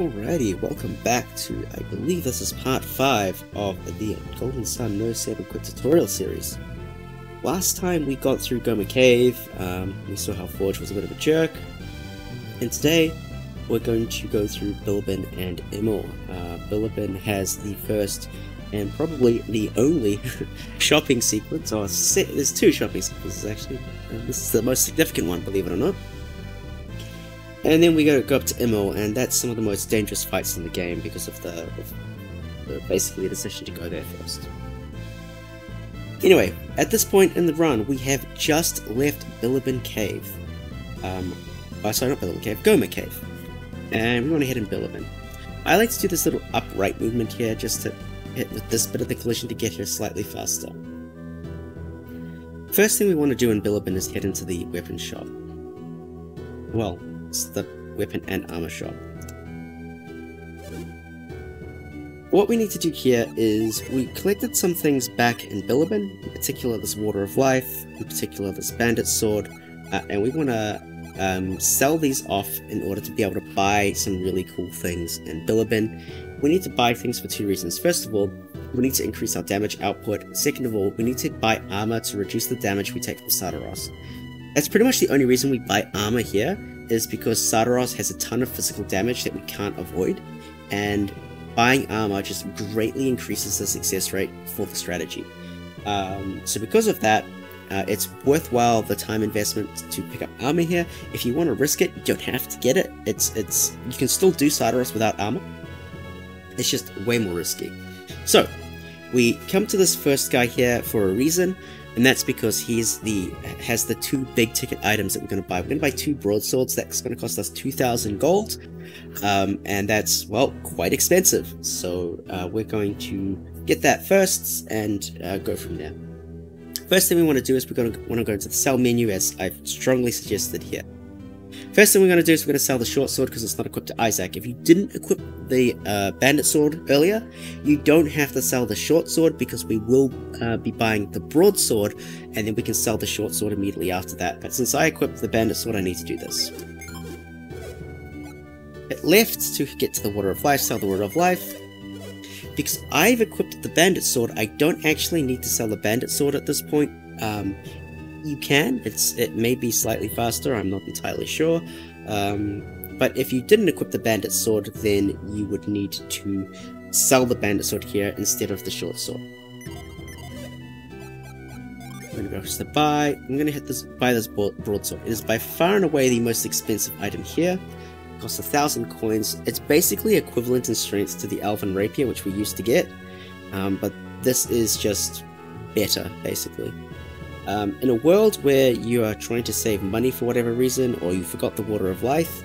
Alrighty, welcome back to, I believe this is part 5 of the Golden Sun No Save Quit tutorial series. Last time we got through Goma Cave, um, we saw how Forge was a bit of a jerk, and today we're going to go through Bilibin and Imil. Uh, Bilibin has the first and probably the only shopping sequence, or there's two shopping sequences actually, uh, this is the most significant one, believe it or not. And then we go, go up to Imil, and that's some of the most dangerous fights in the game because of the, of the basically the decision to go there first. Anyway, at this point in the run, we have just left Bilibin Cave. Um, oh, sorry, not Bilibin Cave, Goma Cave. And we want to head in Bilibin. I like to do this little upright movement here just to hit with this bit of the collision to get here slightly faster. First thing we want to do in Bilibin is head into the weapon shop. Well, the weapon and armor shop. What we need to do here is we collected some things back in Bilibin, in particular this Water of Life, in particular this Bandit Sword, uh, and we want to um, sell these off in order to be able to buy some really cool things in Bilibin. We need to buy things for two reasons. First of all, we need to increase our damage output. Second of all, we need to buy armor to reduce the damage we take from Saturos. That's pretty much the only reason we buy armor here, is because Saturos has a ton of physical damage that we can't avoid, and buying armor just greatly increases the success rate for the strategy. Um, so because of that, uh, it's worthwhile the time investment to pick up armor here. If you want to risk it, you don't have to get it. It's it's you can still do Saturos without armor. It's just way more risky. So we come to this first guy here for a reason and that's because he's the has the two big ticket items that we're going to buy. We're going to buy two broadswords. That's going to cost us 2,000 gold, um, and that's well quite expensive. So uh, we're going to get that first and uh, go from there. First thing we want to do is we're going to want to go into the sell menu as I've strongly suggested here. First thing we're going to do is we're going to sell the short sword because it's not equipped to Isaac. If you didn't equip the uh, bandit sword earlier, you don't have to sell the short sword because we will uh, be buying the broadsword and then we can sell the short sword immediately after that. But since I equipped the bandit sword, I need to do this. Hit left to get to the Water of Life, sell the Water of Life. Because I've equipped the bandit sword, I don't actually need to sell the bandit sword at this point. Um, you can. It's It may be slightly faster, I'm not entirely sure. Um, but if you didn't equip the bandit sword, then you would need to sell the bandit sword here instead of the short sword. I'm gonna go to buy. I'm gonna hit this buy this broadsword. It is by far and away the most expensive item here. It costs a thousand coins. It's basically equivalent in strength to the elven rapier, which we used to get, um, but this is just better, basically. Um, in a world where you are trying to save money for whatever reason, or you forgot the Water of Life,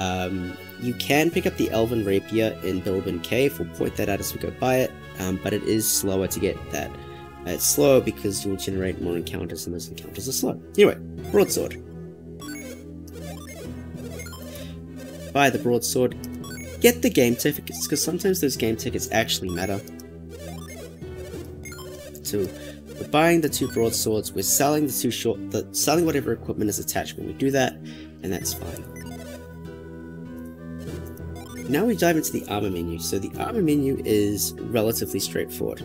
um, you can pick up the Elven Rapier in Bilibin Cave. We'll point that out as we go by it, um, but it is slower to get that. Uh, it's slower because you'll generate more encounters, and those encounters are slow. Anyway, Broadsword. Buy the Broadsword. Get the game tickets, because sometimes those game tickets actually matter. So, we're buying the two broadswords, we're selling the two short, the, selling whatever equipment is attached when we do that, and that's fine. Now we dive into the armor menu. So the armor menu is relatively straightforward.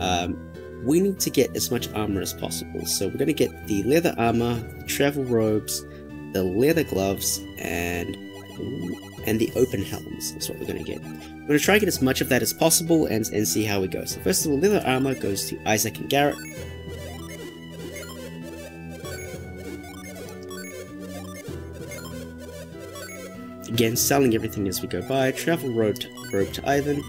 Um, we need to get as much armor as possible. So we're going to get the leather armor, the travel robes, the leather gloves, and and the open helms. That's what we're going to get. We're going to try and get as much of that as possible and, and see how we go. So first of all, leather armor goes to Isaac and Garet. Again, selling everything as we go by. Travel robe to, robe to Ivan.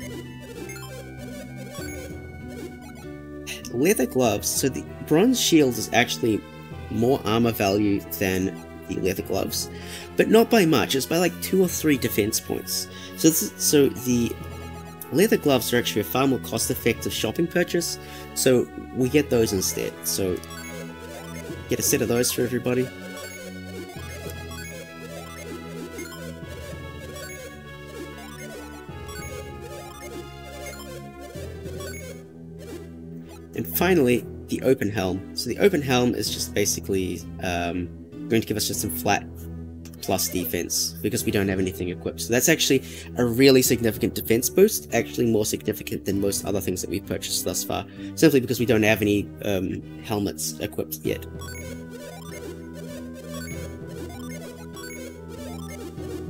Leather gloves. So the bronze shield is actually more armor value than the leather gloves, but not by much. It's by like two or three defense points. So, this, so the leather gloves are actually a far more cost-effective shopping purchase. So we get those instead. So get a set of those for everybody. And finally, the open helm. So the open helm is just basically um, going to give us just some flat plus defense because we don't have anything equipped. So that's actually a really significant defense boost, actually more significant than most other things that we've purchased thus far, simply because we don't have any um, helmets equipped yet.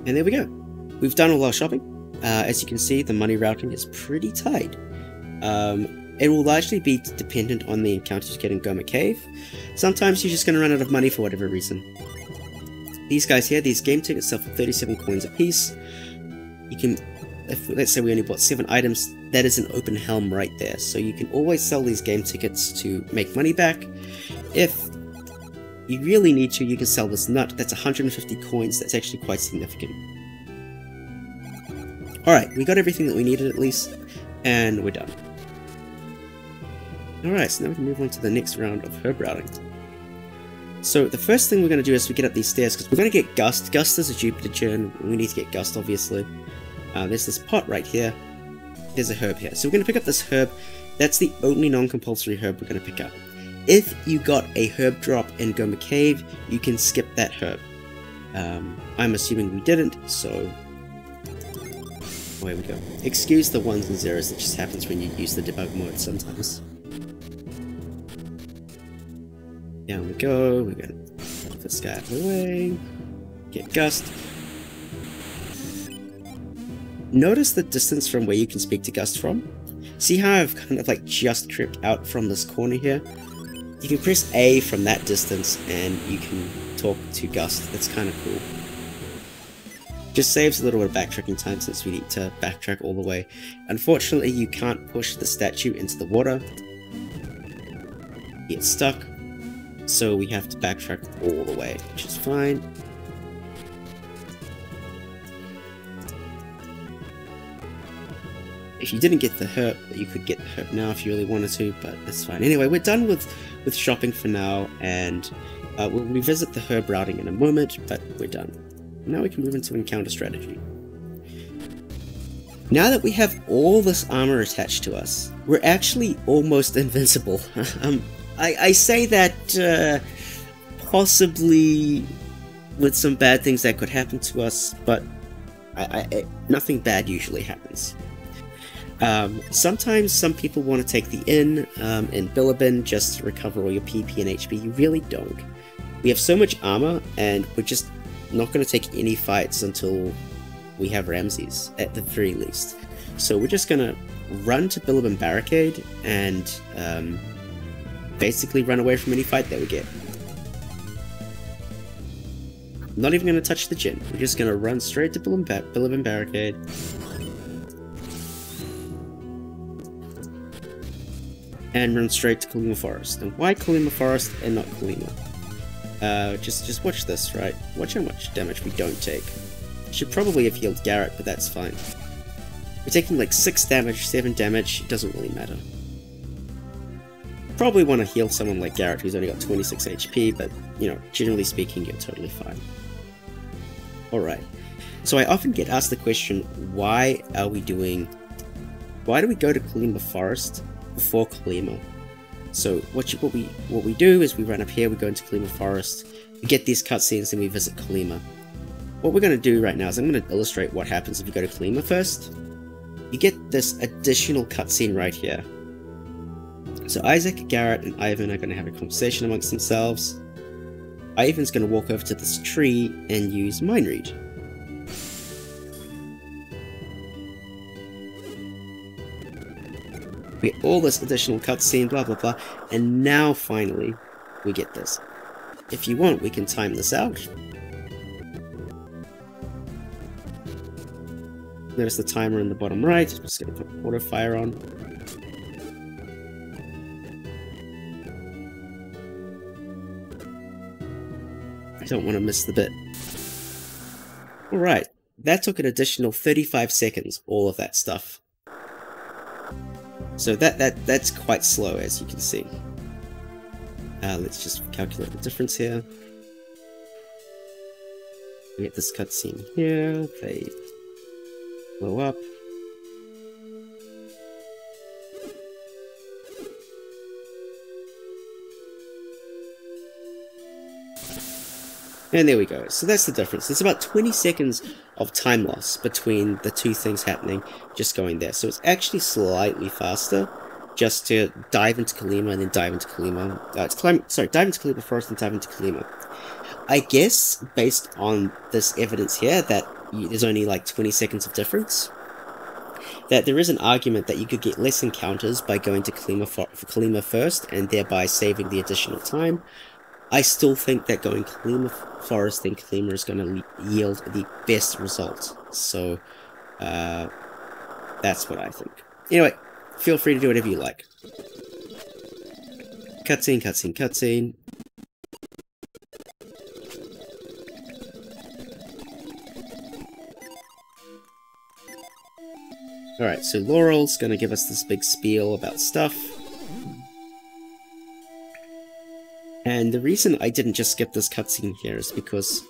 And there we go. We've done all our shopping. Uh, as you can see, the money routing is pretty tight. Um, it will largely be dependent on the encounters you get in Goma Cave. Sometimes you're just going to run out of money for whatever reason. These guys here, these game tickets sell for 37 coins a piece. You can, if let's say we only bought 7 items, that is an open helm right there. So you can always sell these game tickets to make money back. If you really need to, you can sell this nut. That's 150 coins. That's actually quite significant. Alright, we got everything that we needed at least, and we're done. Alright, so now we can move on to the next round of herb routing. So the first thing we're going to do is we get up these stairs, because we're going to get Gust. Gust is a Jupiter Djinn, we need to get Gust obviously. Uh, there's this pot right here, there's a herb here. So we're going to pick up this herb, that's the only non-compulsory herb we're going to pick up. If you got a herb drop in Goma Cave, you can skip that herb. Um, I'm assuming we didn't, so away we go. Excuse the ones and zeros that just happens when you use the debug mode sometimes. Down we go, we're gonna put this guy out of the way, get Gust. Notice the distance from where you can speak to Gust from? See how I've kind of like just crept out from this corner here? You can press A from that distance and you can talk to Gust, that's kind of cool. Just saves a little bit of backtracking time since we need to backtrack all the way. Unfortunately, you can't push the statue into the water. Get stuck. So we have to backtrack all the way, which is fine. If you didn't get the herb, you could get the herb now if you really wanted to, but that's fine. Anyway, we're done with, with shopping for now, and uh, we'll revisit the herb routing in a moment, but we're done. Now we can move into encounter strategy. Now that we have all this armor attached to us, we're actually almost invincible. um, I, I, say that uh, possibly with some bad things that could happen to us, but I, I, nothing bad usually happens. Um, sometimes some people want to take the inn um, in Bilibin just to recover all your PP and HP. You really don't. We have so much armor, and we're just not going to take any fights until we have Ramses, at the very least. So we're just going to run to Bilibin Barricade and um, basically run away from any fight that we get. Not even going to touch the Djinn. We're just going to run straight to Bilibin, ba Barricade. And run straight to Kolima Forest. And why Kolima Forest and not Kolima? Uh, just, just watch this, right? Watch how much damage we don't take. Should probably have healed Garet, but that's fine. We're taking like 6 damage, 7 damage, it doesn't really matter. Probably want to heal someone like Garet who's only got 26 HP, but, you know, generally speaking, you're totally fine. Alright. So I often get asked the question, why are we doing... Why do we go to Kolima Forest before Kolima? So what, you, what we what we do is we run up here, we go into Kolima Forest, we get these cutscenes, and we visit Kolima. What we're going to do right now is I'm going to illustrate what happens if you go to Kolima first. You get this additional cutscene right here. So Isaac, Garet, and Ivan are going to have a conversation amongst themselves. Ivan's going to walk over to this tree and use Mind Read. We get all this additional cutscene, blah blah blah, and now finally we get this. If you want, we can time this out. Notice the timer in the bottom right. Just going to put auto fire on. I don't want to miss the bit. Alright, that took an additional 35 seconds, all of that stuff. So that, that that's quite slow, as you can see. Uh, let's just calculate the difference here. We get this cutscene here, they blow up. And there we go. So that's the difference. It's about 20 seconds of time loss between the two things happening just going there. So it's actually slightly faster just to dive into Kolima and then dive into Kolima. Uh, it's climb, sorry, dive into Kolima first and dive into Kolima. I guess, based on this evidence here, that there's only like 20 seconds of difference, that there is an argument that you could get less encounters by going to Kolima, for, for Kolima first and thereby saving the additional time. I still think that going Kolima Forest then Kolima is going to yield the best result. So, uh, that's what I think. Anyway, feel free to do whatever you like. Cutscene, cutscene, cutscene. Alright, so Laurel's gonna give us this big spiel about stuff. And the reason I didn't just skip this cutscene here is because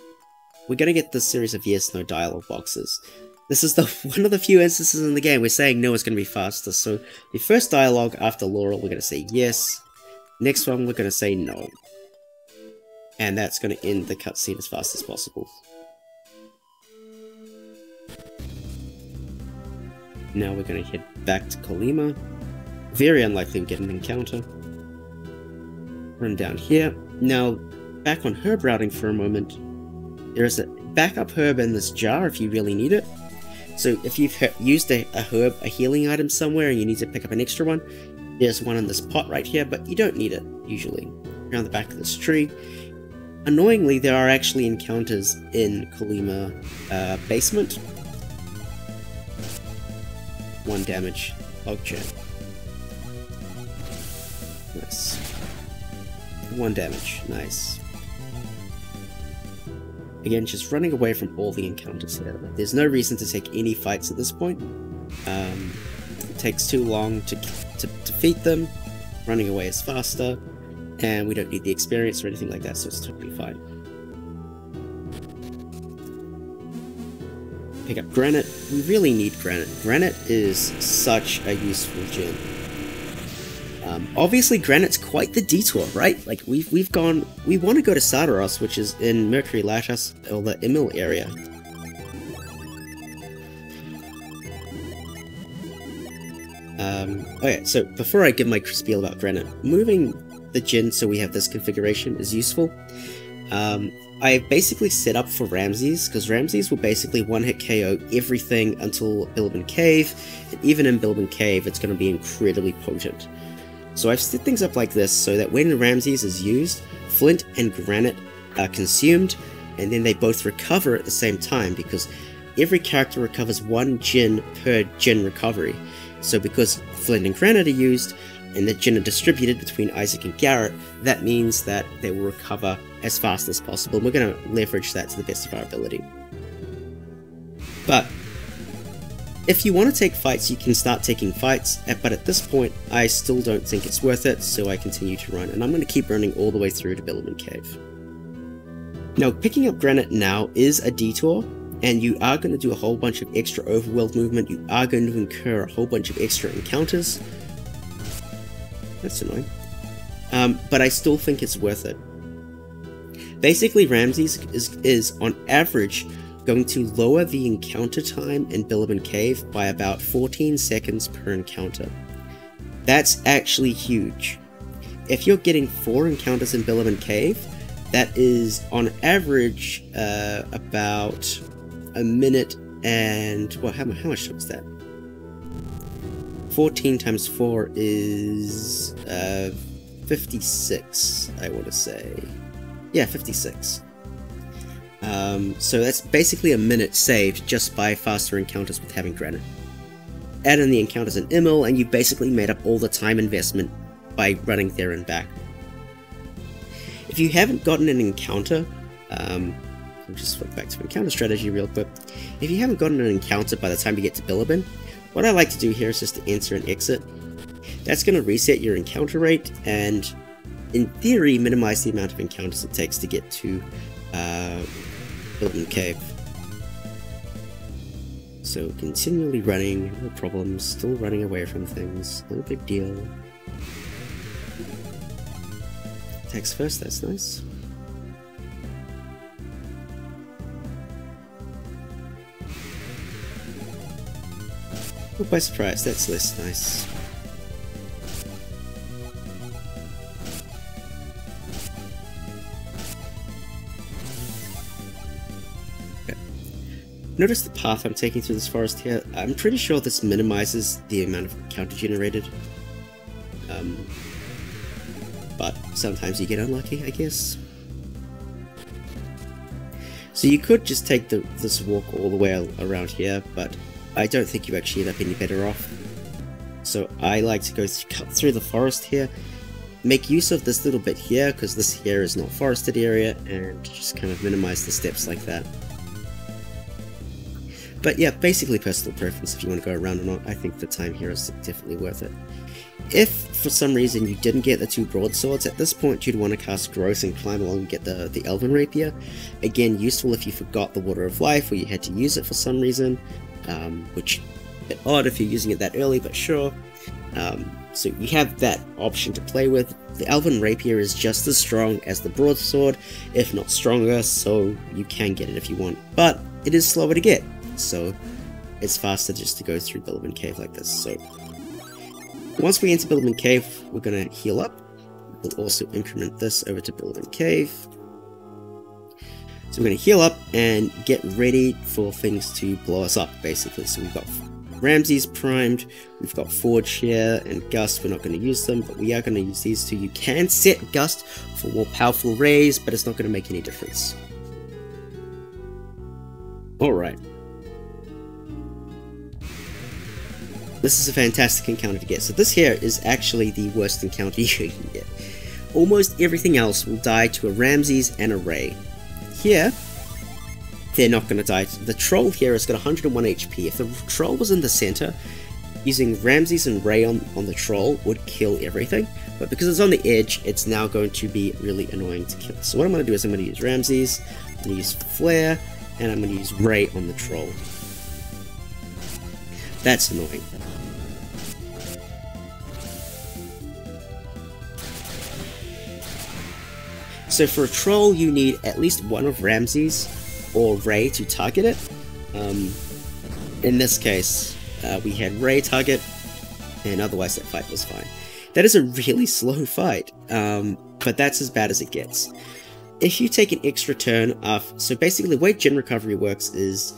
we're gonna get this series of yes-no dialogue boxes. This is the one of the few instances in the game we're saying no is gonna be faster, so the first dialogue after Laurel we're gonna say yes, next one we're gonna say no. And that's gonna end the cutscene as fast as possible. Now we're to head back to Kolima. Very unlikely to get an encounter. Run down here. Now, back on herb routing for a moment. There is a backup herb in this jar if you really need it. So if you've used a, a herb, a healing item somewhere, and you need to pick up an extra one, there's one in this pot right here, but you don't need it, usually. Around the back of this tree. Annoyingly, there are actually encounters in Kolima uh, basement, one damage. Okay. Nice. One damage. Nice. Again, just running away from all the encounters here. There's no reason to take any fights at this point. Um, it takes too long to, to defeat them. Running away is faster. And we don't need the experience or anything like that, so it's totally fine. pick up granite. We really need granite. Granite is such a useful gem. Um, obviously, granite's quite the detour, right? Like we've we've gone. We want to go to Sardaros, which is in Mercury Lighthouse or the Imil area. Um, okay, so before I give my spiel about granite, moving the Djinn so we have this configuration is useful. Um, I basically set up for Ramses, because Ramses will basically one-hit KO everything until Bilibin Cave, and even in Bilibin Cave, it's going to be incredibly potent. So I've set things up like this so that when Ramses is used, Flint and Granite are consumed, and then they both recover at the same time, because every character recovers one Djinn per Djinn recovery. So because Flint and Granite are used, and the Djinn are distributed between Isaac and Garet, that means that they will recover as fast as possible. And We're going to leverage that to the best of our ability. But if you want to take fights, you can start taking fights, eh, but at this point, I still don't think it's worth it, so I continue to run, and I'm going to keep running all the way through to Bilibin Cave. Now, picking up Granite now is a detour, and you are going to do a whole bunch of extra overworld movement, you are going to incur a whole bunch of extra encounters. That's annoying. Um, but I still think it's worth it. Basically, Ramses is, is on average going to lower the encounter time in Bilibin Cave by about 14 seconds per encounter. That's actually huge. If you're getting 4 encounters in Bilibin Cave, that is on average uh, about a minute and, well, how, how much was that? 14 times 4 is uh, 56, I want to say. Yeah, 56. Um, so that's basically a minute saved just by faster encounters with having Granite. Add in the encounters in Imil, and you basically made up all the time investment by running there and back. If you haven't gotten an encounter, um, I'll just flip back to encounter strategy real quick. If you haven't gotten an encounter by the time you get to Bilibin, what I like to do here is just to enter and exit. That's going to reset your encounter rate, and in theory, minimize the amount of encounters it takes to get to uh, cave. So continually running, no problems, still running away from things, no big deal. Attacks first, that's nice. Oh, by surprise, that's less nice. Notice the path I'm taking through this forest here. I'm pretty sure this minimizes the amount of counter generated. Um, but sometimes you get unlucky, I guess. So you could just take the, this walk all the way around here, but I don't think you actually end up any better off. So I like to go th cut through the forest here, make use of this little bit here, because this here is not forested area, and just kind of minimize the steps like that. But yeah, basically personal preference if you want to go around or not. I think the time here is definitely worth it. If for some reason you didn't get the two broadswords, at this point you'd want to cast Growth and climb along and get the, the Elven Rapier. Again, useful if you forgot the Water of Life or you had to use it for some reason, um, which a bit odd if you're using it that early, but sure. Um, so you have that option to play with. The Elven Rapier is just as strong as the Broadsword, if not stronger, so you can get it if you want, but it is slower to get so it's faster just to go through Bilibin Cave like this. So once we enter Bilibin Cave, we're going to heal up. We'll also increment this over to Bilibin Cave. So we're going to heal up and get ready for things to blow us up, basically. So we've got Ramses primed, we've got Forge here, and Gust, we're not going to use them, but we are going to use these two. You can set Gust for more powerful rays, but it's not going to make any difference. Alright, This is a fantastic encounter to get. So this here is actually the worst encounter you can get. Almost everything else will die to a Ramses and a Ray. Here, they're not going to die. The troll here has got 101 HP. If the troll was in the center, using Ramses and Ray on, on the troll would kill everything. But because it's on the edge, it's now going to be really annoying to kill. So what I'm going to do is I'm going to use Ramses, I'm going to use Flare, and I'm going to use Ray on the troll. That's annoying. So for a troll, you need at least one of Ramses or Ray to target it. Um, in this case, uh, we had Ray target, and otherwise that fight was fine. That is a really slow fight, um, but that's as bad as it gets. If you take an extra turn off, so basically the way Djinn Recovery works is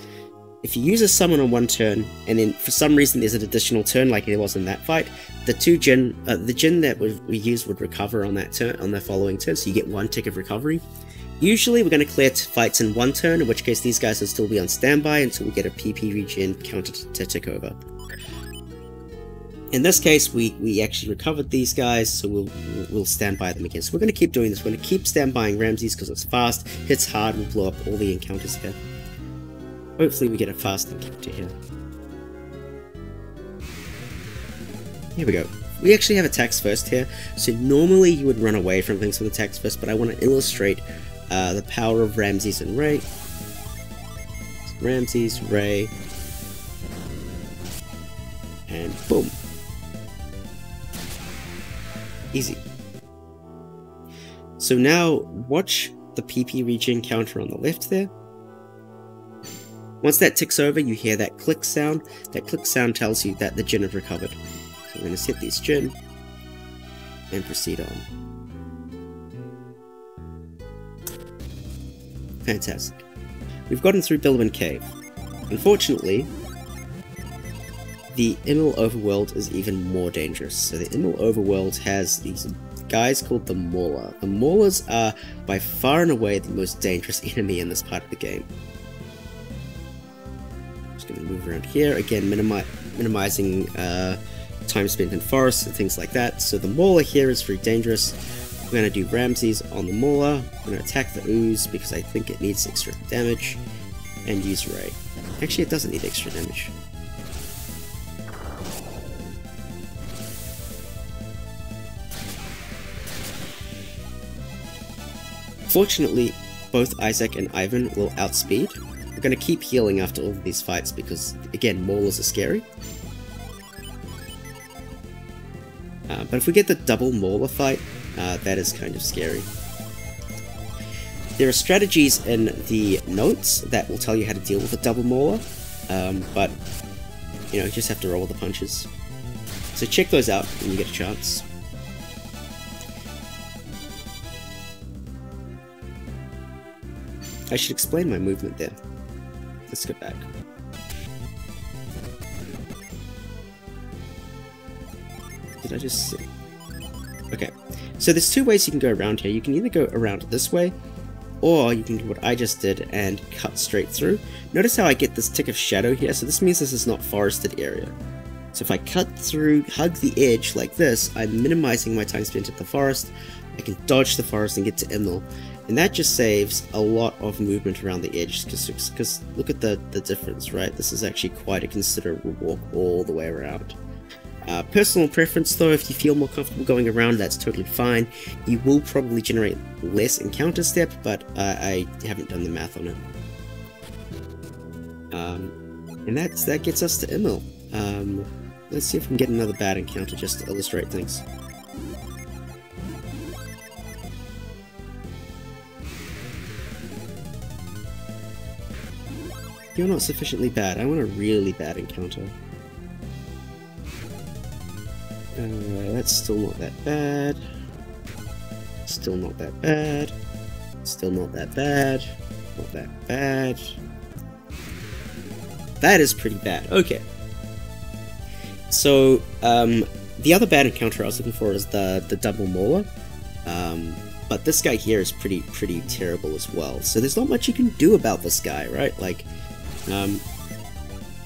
if you use a summon on one turn, and then for some reason there's an additional turn like there was in that fight, the two Djinn, uh, the Djinn that we, we use would recover on that turn, on the following turn, so you get one tick of recovery. Usually we're going to clear fights in one turn, in which case these guys will still be on standby until we get a PP regen counter to tick over. In this case, we, we actually recovered these guys, so we'll, we'll stand by them again. So we're going to keep doing this. We're going to keep standbying Ramses because it's fast, hits hard, we'll blow up all the encounters here. Hopefully we get a fast encounter here. Here we go. We actually have attacks first here, so normally you would run away from things with attacks first, but I want to illustrate uh, the power of Ramses and Ray. Ramses, Ray, and boom. Easy. So now watch the PP regen counter on the left there. Once that ticks over, you hear that click sound. That click sound tells you that the Djinn have recovered. So I'm going to set this Djinn and proceed on. Fantastic. We've gotten through Bilibin Cave. Unfortunately, the Imil Overworld is even more dangerous. So the Imil Overworld has these guys called the Mauler. The Maulers are by far and away the most dangerous enemy in this part of the game move around here. Again, minimi minimizing uh, time spent in forests and things like that. So the Mauler here is very dangerous. We're going to do Ramses on the Mauler. I'm going to attack the Ooze because I think it needs extra damage. And use Ray. Actually, it doesn't need extra damage. Fortunately, both Isaac and Ivan will outspeed, we're going to keep healing after all of these fights because, again, maulers are scary. Uh, but if we get the double mauler fight, uh, that is kind of scary. There are strategies in the notes that will tell you how to deal with a double mauler, um, but you know, you just have to roll the punches. So check those out when you get a chance. I should explain my movement there. Let's go back. Did I just see? Okay, so there's two ways you can go around here. You can either go around this way, or you can do what I just did and cut straight through. Notice how I get this tick of shadow here, so this means this is not forested area. So if I cut through, hug the edge like this, I'm minimizing my time spent at the forest, I can dodge the forest and get to Imil, and that just saves a lot of movement around the edge, because look at the, the difference, right? This is actually quite a considerable walk all the way around. Uh, personal preference though, if you feel more comfortable going around, that's totally fine. You will probably generate less encounter step, but uh, I haven't done the math on it. Um, and that's, that gets us to Imil. Um, let's see if we can get another bad encounter just to illustrate things. You're not sufficiently bad. I want a really bad encounter. Uh, that's still not that bad. Still not that bad. Still not that bad. Not that bad. That is pretty bad. Okay. So, um, the other bad encounter I was looking for is the, the double mauler. Um, but this guy here is pretty, pretty terrible as well. So there's not much you can do about this guy, right? Like, um,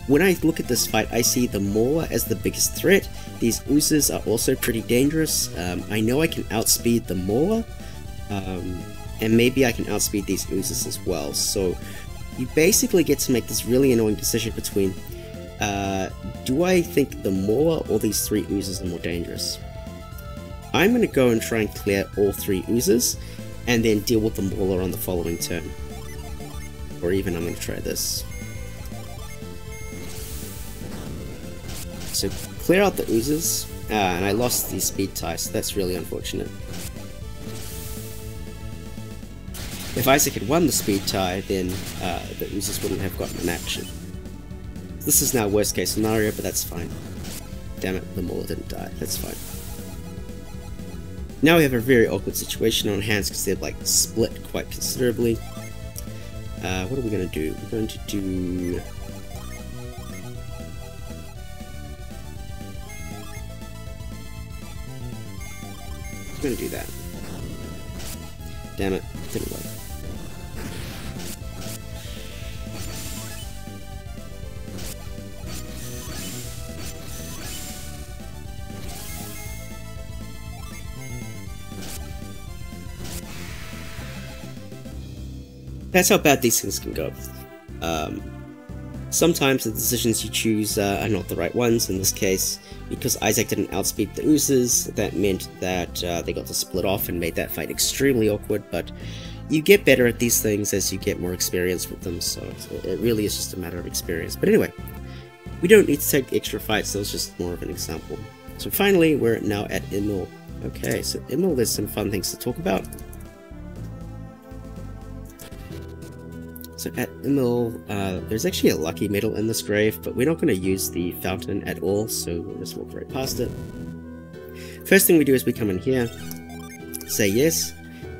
when I look at this fight, I see the Mauler as the biggest threat. These oozes are also pretty dangerous. Um, I know I can outspeed the Mauler, um, and maybe I can outspeed these oozes as well. So you basically get to make this really annoying decision between uh, do I think the Mauler or these three oozes are more dangerous? I'm going to go and try and clear all three oozes, and then deal with the Mauler on the following turn. Or even I'm going to try this. So clear out the oozes, uh, and I lost the speed tie, so that's really unfortunate. If Isaac had won the speed tie, then uh, the oozes wouldn't have gotten an action. This is now worst case scenario, but that's fine. Damn it, the Mauler didn't die, that's fine. Now we have a very awkward situation on hands because they're like split quite considerably. Uh, what are we going to do? We're going to do gonna do that. Damn it, didn't work. That's how bad these things can go. Um, Sometimes the decisions you choose uh, are not the right ones. In this case, because Isaac didn't outspeed the oozes, that meant that uh, they got to split off and made that fight extremely awkward, but you get better at these things as you get more experience with them, so, it really is just a matter of experience. But anyway, we don't need to take extra fights, that was just more of an example. So finally, we're now at Imil. Okay, so Imil, there's some fun things to talk about. So at Imil, uh, there's actually a lucky medal in this grave, but we're not going to use the fountain at all, so we'll just walk right past it. First thing we do is we come in here, say yes.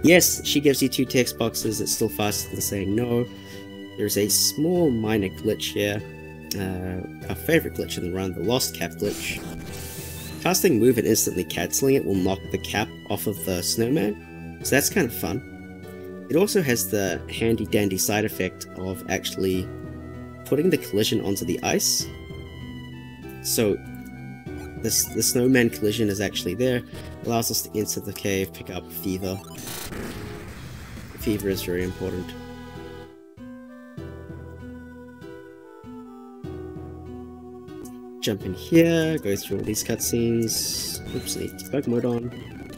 Yes, she gives you two text boxes, it's still faster than saying no. There's a small minor glitch here, uh, our favorite glitch in the run, the lost cap glitch. Casting move and instantly cancelling it will knock the cap off of the snowman, so that's kind of fun. It also has the handy dandy side effect of actually putting the collision onto the ice. So this the snowman collision is actually there, allows us to enter the cave, pick up fever. Fever is very important. Jump in here, go through all these cutscenes. Oops, need debug mode on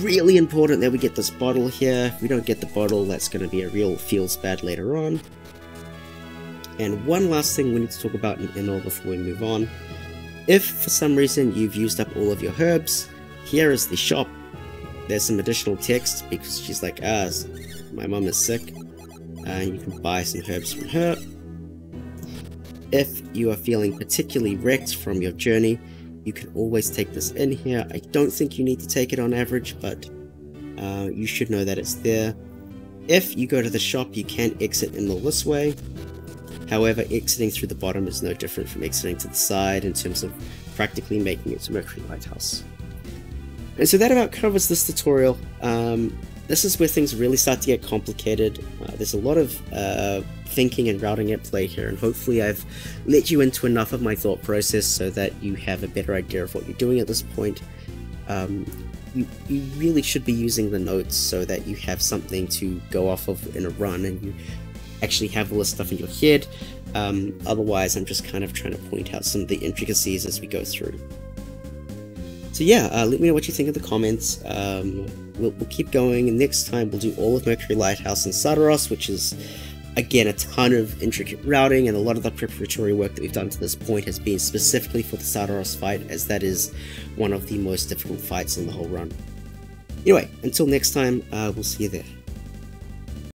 really important that we get this bottle here. If we don't get the bottle, that's going to be a real feels bad later on. And one last thing we need to talk about in Imil before we move on. If for some reason you've used up all of your herbs, here is the shop. There's some additional text because she's like, ah, my mom is sick. And you can buy some herbs from her. If you are feeling particularly wrecked from your journey, you can always take this in here. I don't think you need to take it on average, but uh, you should know that it's there. If you go to the shop, you can exit in the this way. However, exiting through the bottom is no different from exiting to the side in terms of practically making it to Mercury Lighthouse. And so that about covers this tutorial. Um, this is where things really start to get complicated. Uh, there's a lot of uh, thinking and routing at play here, and hopefully I've let you into enough of my thought process so that you have a better idea of what you're doing at this point. Um, you, you really should be using the notes so that you have something to go off of in a run and you actually have all this stuff in your head. Um, otherwise, I'm just kind of trying to point out some of the intricacies as we go through. So yeah, uh, let me know what you think in the comments. Um, we'll, we'll, keep going, and next time we'll do all of Mercury Lighthouse and Saturos, which is, again, a ton of intricate routing, and a lot of the preparatory work that we've done to this point has been specifically for the Saturos fight, as that is one of the most difficult fights in the whole run. Anyway, until next time, uh, we'll see you there.